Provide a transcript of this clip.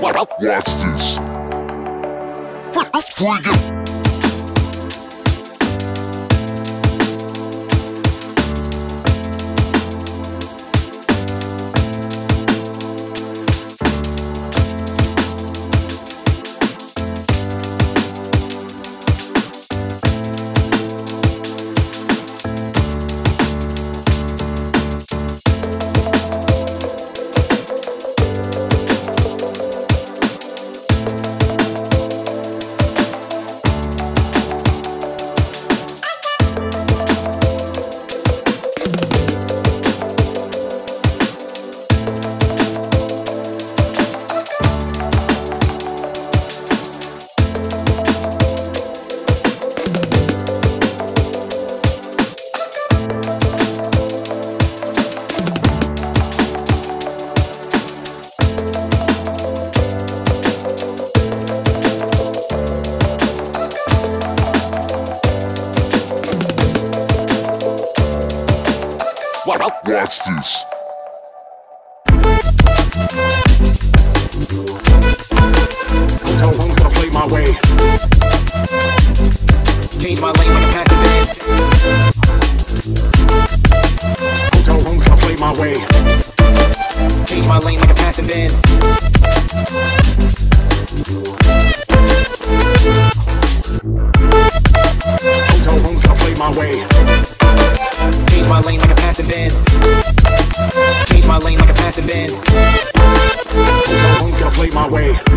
Watch this. Freaking. Watch this. Hotel room's gonna play my way. Change my lane like a passing band. Hotel room's gonna play my way. Change my lane like a passing band. bin. Keep my lane like a passing bin. Who's gonna play my way.